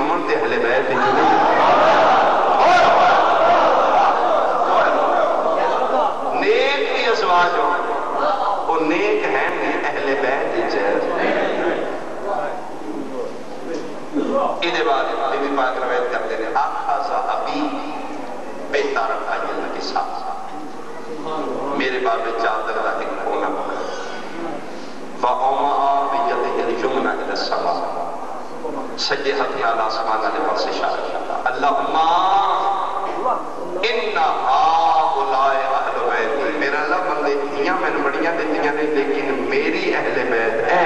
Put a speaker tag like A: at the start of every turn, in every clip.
A: अमन ते अहले बैत विच नहीं नेक भी अजवाज हो वो नेक है नहीं अहले बैत विच इहदे बाद बीबी पाक रवायत करते हैं आखा सा अबी बेतारक आयल के साथ मेरे बाबे चादर का एक कोना पकड़ फ़अमा बियदिहिल जुमना इला समा सज्जे हाथ वाले पास इशारा किया अल्लाहुम्मा इन्ना हाउलाए अहले बैत। मेरा अल्लाह बंदे दियाँ मैंने बड़ियाँ दित्तियाँ ने, लेकिन मेरी अहले बैत है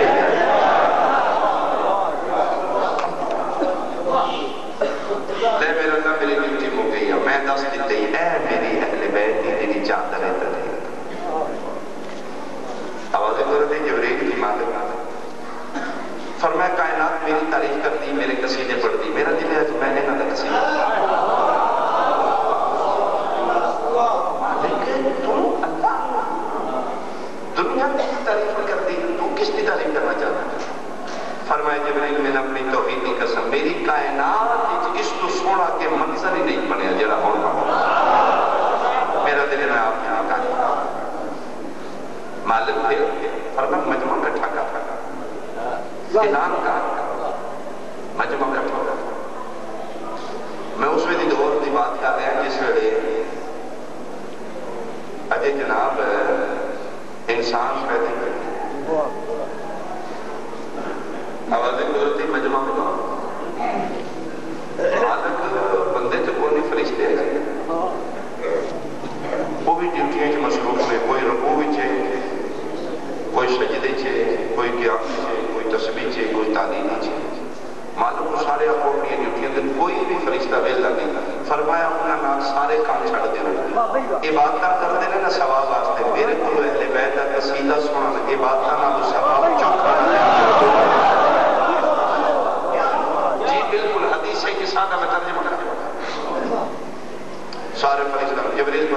A: ले मेरा अल्लाह मेरी ड्यूटी मुक गई है, मैं दस दिते ऐ मेरी अहले बैत दी, तेरी चादर है आवाज़ कर दी जबरील की मालिक फरमाया कायनात मेरी तारीफ़ करती, मेरे कसीदे पढ़ती। मेरा दिल है तू दुनिया की तारीफ़ करना चाहता मैंने मेरी कायनात इस तो सोना मंजर ही नहीं मेरा दिल मैं आप फिर फरमान मजमा कर ऐलान मजमा कर मैं उस वे दौर की बात कर रहा जिस वे अजय जनाब इंसान पैदा कर आवाज़ गुरती मजमा मालिक बंदे च कोई नहीं फरिश्ते वो भी ड्यूटियाँ च मसरूफ है कोई रकू विच है कोई सजदे च कोई क्याम च कोई तस्बीह च कोई तालीमी च मालूम सारे आपको अपनी ड्यूटियाँ दिन कोई भी फरिश्ता वेला नहीं फरमाया उन्होंने नाल सारे काम छड़ देना इबादत करते ने ना सवाब वास्ते मेरे को अहले बैत का कसीदा सुनन इबादत नाल सवाब चौका जी बिल्कुल हदीस है कि सादा मैं तर्जुमा कर सारे फरिश्ते जबरील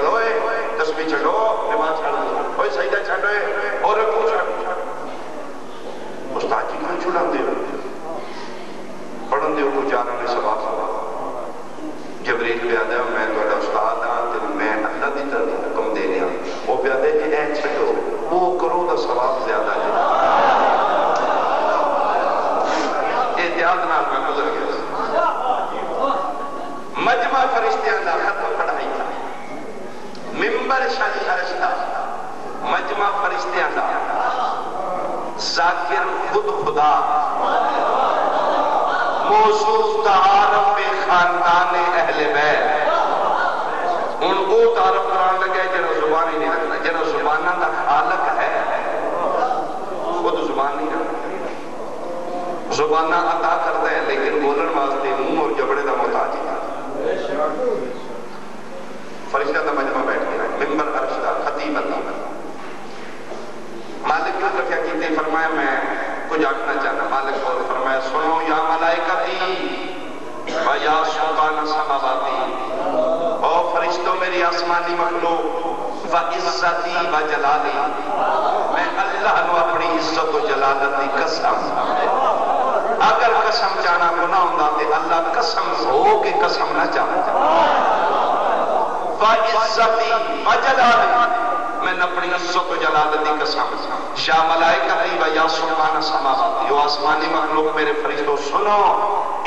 A: मेरी आसमानी मखलूक, व इज्जती व जलाली। मैं अल्लाह नु अपनी इज़्ज़त जलालत की कसम। अगर कसम जाना गुनाह होंदा अल्लाह कसम हो के कसम ना चाहता व जलाली। मैं अपनी इज़्ज़त जलालत की कसम। या मलाइकती व या समावाती ओ आसमानी मखलूक मेरे फरिश्तों सुनो।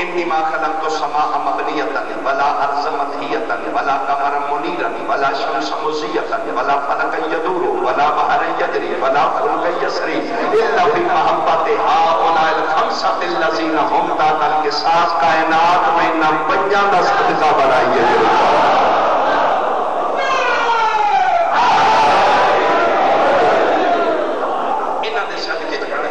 A: इन्नी मा खलक़तु समाअ मबनियतन वला अर्ज़ मदहियतन वला कमरन मुनीरन, वला शम्स मुज़ियतन, वला फलक यदूरु, वला बहर यजरी, वला फुल्कन यसरी। इल्ला फ़ी महब्बति हाउलाइल खमसतिल लज़ीना हुम दातल के साथ कायनात में ना पंजा दा सदका बनाई है इन्हां दे सदके च पड़े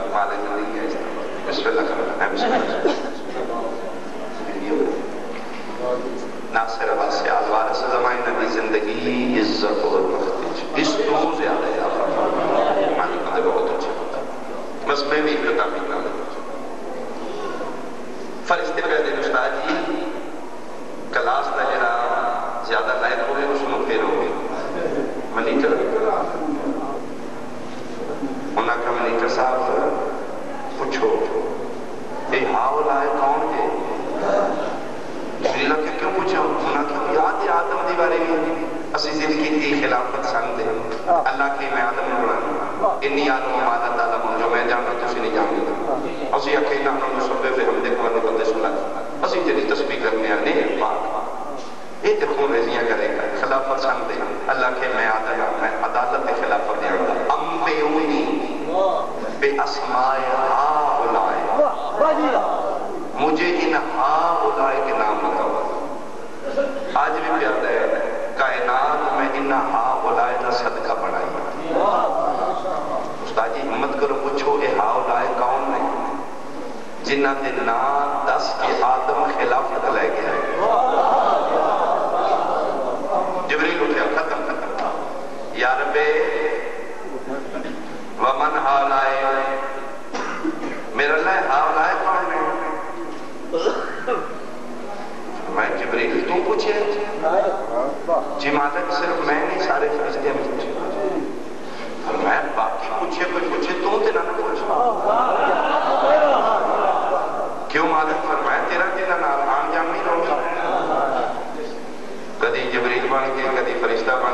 A: करना बिस्मिल्लाह नासिर वासियाल वारिस ज़माइन नबी ज़िंदगी इज़्ज़त और मख्तिज इस तो ज़्यादा याद मालिक ने बहुत अच्छा बस मैं भी इब्तदा भी ना फरिश्ते कहते हैं उस्ताद जी क्लास का जरा ज़्यादा लायक होवे उसमें फिर होवे मनीटर उन्हें कहा मनीटर साहब पूछो भाव लाए कौन थे? श्रीला के क्यों पूछो? उन्हें क्यों याद है आदम के बारे में असि दिल की थी खिलाफत संगते अल्लाह के मैं आदम बना इन्नी आदम आदत आदम जो मैं जानता तुसी नहीं जानते असि अकेला हम तो सब पे हम देखो जिन्हों के नाम दस के आदम खिलाफत ले गया जबरील उठा खत्म। यार वमन हालाए मेरा ला हालाए कौन है? मैं जबरील, तू पूछे? जी मालिक, सिर्फ़ मैं नहीं, सारे फरिश्ते में पूछे मैं बाकी पूछे कोई पूछे तू तो ना पूछ क्यों मालिक फरमाया तेरा तेरा नाम आम जाम नहीं रहूँगा कदी जबरील बन के कदी फरिश्ता बन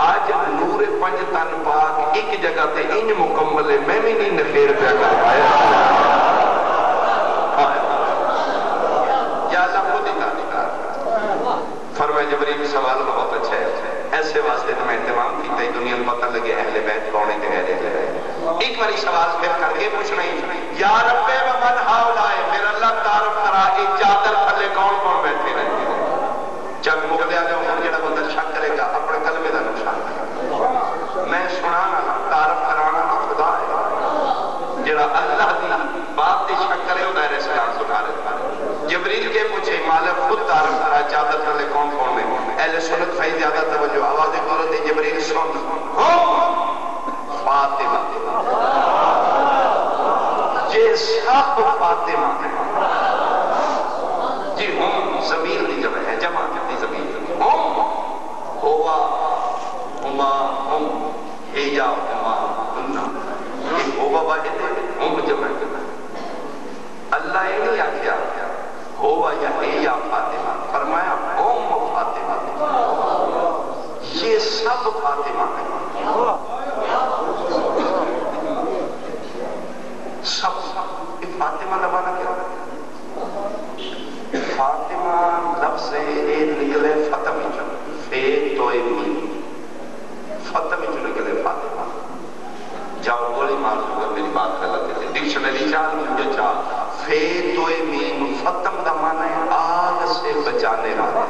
A: है है है है आज नूर पंज तन पाक एक जगह ते इंज मुकम्मल है ही सवाल बहुत अच्छा है। ऐसे वास्ते तो मैं इंतज़ाम किया दुनिया को पता लगे अहले बैत है एक बारी सवाल फिर करके पूछना ही। मेरा अल्लाह तारफ करा चादर थले कौन कौन बैठे रहे जब मुकदे जाओ जेड़ा बंदा शक करेगा अपने कलमे का सुनाना तारफ कराना खुदा है जरा अल्लाह दी बात दी शक करे वो दायरे से काम सुना रहे जबरील के पूछे मालिक खुद तारफ करा चादर थले कौन कौन है अहले सुन्नत भाई ज़्यादा तवज्जो आवाज़ करो दे जबरील सुन फातिमा ये सब फातिमा है जी हम जमीर की जगह है जमा की जमीर हम होवा उमा हम हे या उमा उन्ना ये होवा वाहिद है हम जमा अल्लाह ये आखिया होवा या हे या फातिमा फरमाया ओम फातिमा ये सब फातिमा है सब फातिमा लबाना क्या फातिमा लफ्ज से निकले फतम फे तो फतम निकले फातिमा जाओ गोली मार मेरी बात गलत है डिक्शनरी चाल मुझे चाल फे तो मीन फतम का माना है, आग से बचाने वाला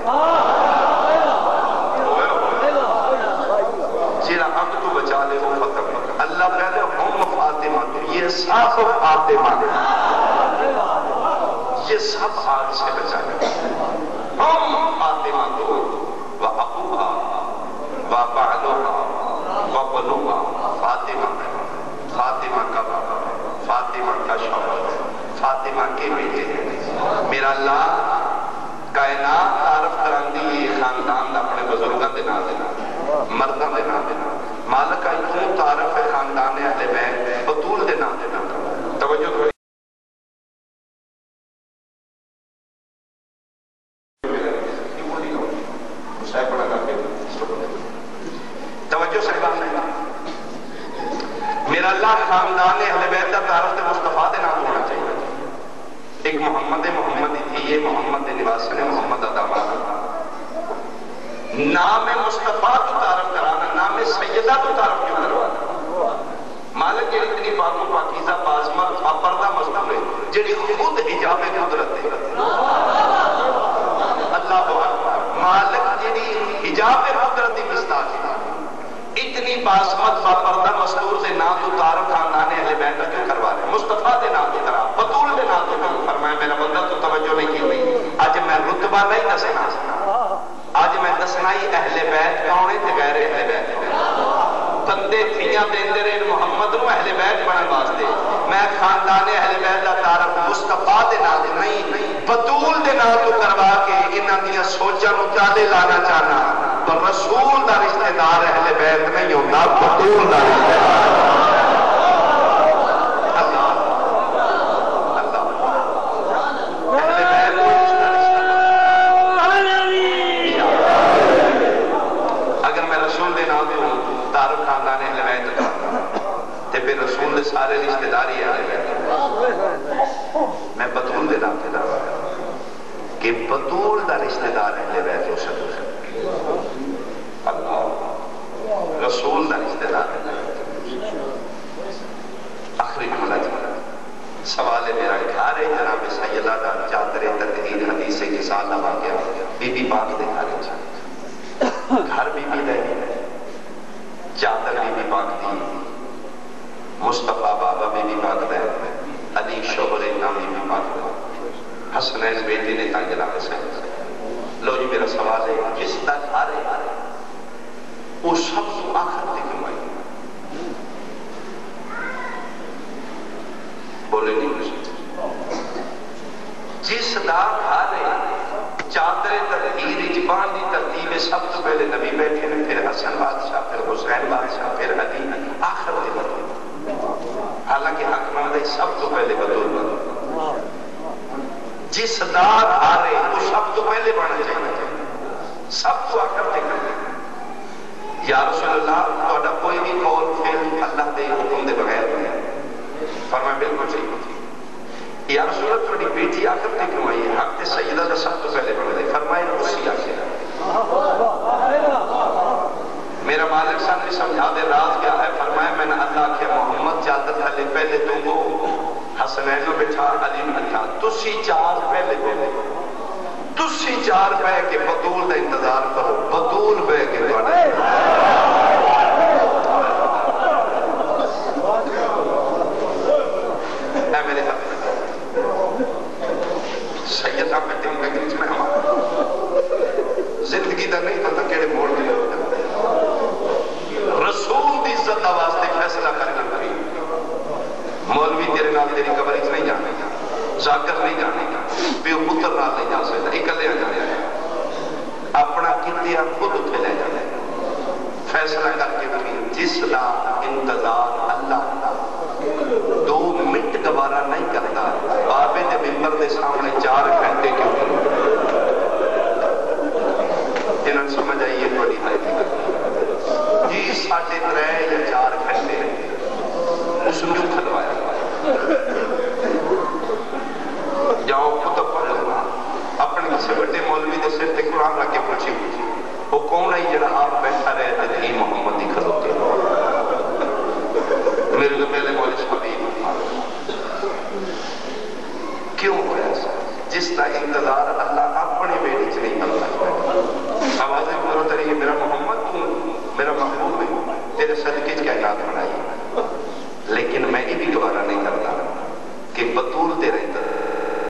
A: जेरा अग तो बचा ले, वो फतम अल्लाह पहले हम फातिमा तो ये सब फातिमा। ये सब आग से बचाने हम फातिमा तो व अबूहा व बालुहा व बलुहा फातिमा फातिमा का बाबा फातिमा का शौहर फातिमा के बेटे मेरा अल्लाह कायनात तारफ करांदी है खानदान दा नाम देना मर्दों के नाम मालक क्यों तारफ है खानदान अहले बैत बतूल के नाम तवज्जो तवज्जो से मेरा अल्लाह खानदान अहले बैत का तारफ ते मुस्तफ़ा के नाम होना चाहिए एक मोहम्मद मोहम्मद थी ये मोहम्मद निवासी ने मोहम्मद अदाबाद नाम मुस्तफ़ा तो तारफ कराना, नाम सैयदा तो तारफ क्यों करवाना मालिक जी इतनी पाको पाकीजा बाजमत पर्दा मजदूर है जी खुद हिजाब कुदरत अल्लाह मालिक जी हिजाब कुदरत की मिसाल इतनी बासमत बापर्दा मस्तूर से ना तो तारफ खानदान अहले बैत क्यों करवा रहे? मुस्तफ़ा के नाम की तरह, बतूल के नाम तो क्यों फरमाया, मेरा बंदा तो तवज्जो नहीं की हुई। अज मैं रुतबा नहीं दसना अज मैं दसना ही अहले बैत कौन है गैर अहले बैत बंदे थियाँ देंदे रहे, मुहम्मद अहले बैत बनने वास्ते। मैं खानदान अहले बैत का तारफ मुस्तफ़ा के नाम नहीं बतूल के नाम तो करवा के इन्हां दी सोचां नु चाले लाना चाहना तो रसूल का रिश्तेदार अहले बैत नहीं होता बतूल का रिश्तेदार सारे रिश्तेदारी आ गए। मैं बतूल के नाम से दावा कि बतूल का रिश्तेदार है बैठ हो सकते अल्लाह, रसूल का रिश्तेदार है। आखिरी जुमला जी। सवाल है मेरा घर है जनाब? सैयदा का चादरे तकदीर हदीस के लगा गया बीबी पाक के घर घर बीबी दे चादर बीबी पाक दी मुस्तफ़ा बाबा बीबी पाक दे अली शोहर नाम बीबी पाक दे हसनैन बेटे ने जनाब से लो जी, मेरा सवाल है जिसका घर है वो सब तो आखिर की कमाई बोले नहीं जिस दा घर है चादरे तरतीब इजबान की तरतीब सब तो पहले नबी बैठे ने फिर हसन बादशाह, फिर हुसैन बादशाह फिर अली आखिर के बतूल हालाँकि हक मंद सब तो पहले बतूल बन। जिस दा घर है, वो सब तो पहले बनना चाहिए सब तो आखिर तक या तो कोई भी कौल फिर अल्लाह के हुक्म के बगैर फरमा बिल्कुल सही या रसूल थोड़ी बेटी आखिर तक क्यों आई हक ते सईदा का सब तो पहले बन गए। फरमाए उसी आखिर मेरा मालिक साहब ने समझा दे राज क्या है? फरमाया, मैंने अल्लाह के मोहम्मद चादर हले पहले तो वो हसनैन बिठा अली बिठा तुसी चार पहले पहले तुसी चार बह के बतूल का इंतज़ार करो बतूल बह के मेरे सैयद अहमद ज़िंदगी में ज़िंदगी का नहीं पता केड़े मोड़ में रसूल की इज़्ज़त वास्ते फैसला करना करी मौलवी तेरे नाल तेरी कबर नहीं जाने जाकर नहीं जाने प्यो पुत्र नाल नहीं जा सकता इकले जाने अपना कितिया खुद उठे ले जाने फैसला करके उठी जिसका इंतज़ार अल्लाह दो मिनट गवारा नहीं करता, बाबे के मिंबर के सामने चार घंटे क्यों इन्होंने समझ आई है, थोड़ी जी, साढ़े त्रै या चार घंटे। उसने खलवाया? जाओ पुत पढ़ अपने किसी बड़े मौलवी के सिर से कुरान के पूछी वो कौन है जरा आप बैठा रहे थे? मोहम्मद ही खलोते मेरे को मौलिक क्यों होया जिसका इंतज़ार अल्लाह अपने बेटे च नहीं करता आवाज़ करो मेरा मोहम्मद तू, मेरा महबूब है। तेरे सदके बनाई? लेकिन मैं ये भी गवारा नहीं करता कि बतूल तेरे